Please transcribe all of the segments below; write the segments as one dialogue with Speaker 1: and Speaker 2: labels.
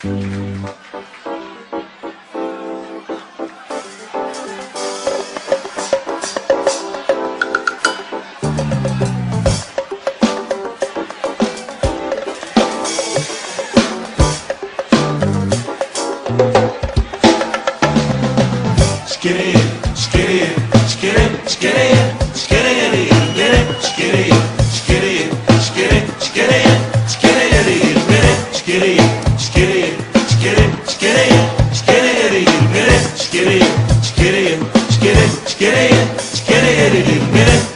Speaker 1: Skinny, skinny, skinny, skinny.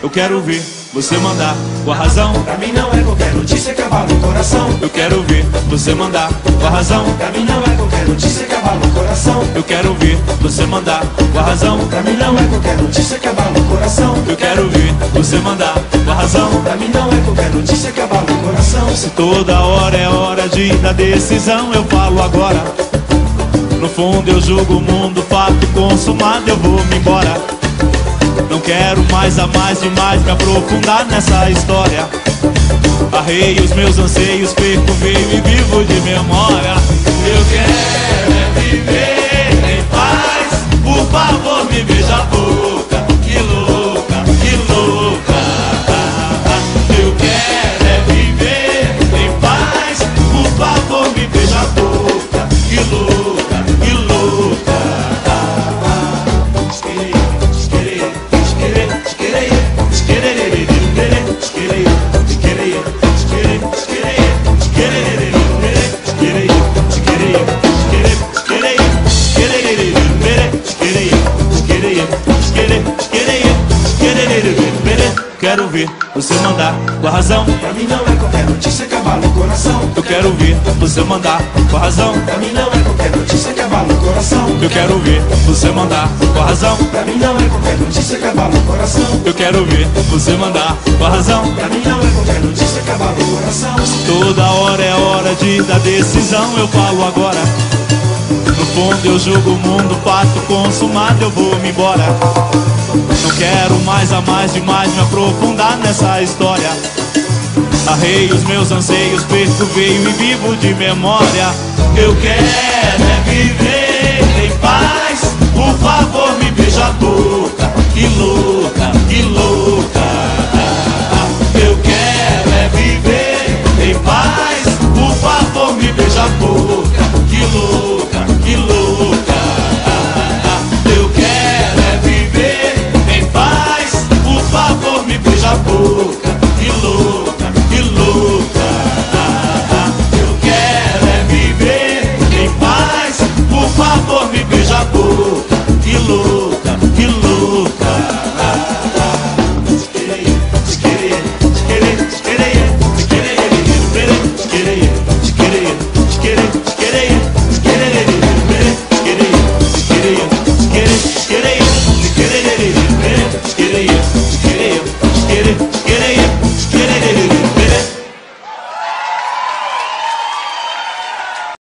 Speaker 1: Eu quero ver você mandar com a razão.
Speaker 2: Pra mim não é qualquer notícia que abala o coração.
Speaker 1: Eu quero ver você mandar com a razão.
Speaker 2: Pra mim não é qualquer notícia que abala o coração.
Speaker 1: Eu quero ver você mandar com a razão.
Speaker 2: Pra mim não é qualquer notícia que abala o coração.
Speaker 1: Eu quero ver você mandar com a razão.
Speaker 2: Pra mim não é qualquer notícia que abala o coração.
Speaker 1: Se toda hora é hora de dar decisão, eu falo agora. No fundo eu julgo o mundo, fato consumado, eu vou me embora. Não quero mais a mais demais me aprofundar nessa história. Arrei os meus anseios, perco meio e vivo de memória. Eu quero é viver Quero ver você mandar com a razão.
Speaker 2: Pra mim não é qualquer notícia que abala o coração.
Speaker 1: Eu quero ver você mandar com a razão.
Speaker 2: Pra mim não é qualquer notícia que abala o coração.
Speaker 1: Eu quero ver você mandar com a razão.
Speaker 2: Pra mim não é qualquer notícia que abala o coração.
Speaker 1: Eu quero ver você mandar com a razão.
Speaker 2: Pra mim não é qualquer notícia que abala o coração.
Speaker 1: Toda hora é hora de dar decisão, eu falo agora. Fundo eu julgo o mundo, fato consumado, eu vou me embora. Não quero mais a mais demais me aprofundar nessa história. Arrei os meus anseios, perco veio e vivo de memória. Eu quero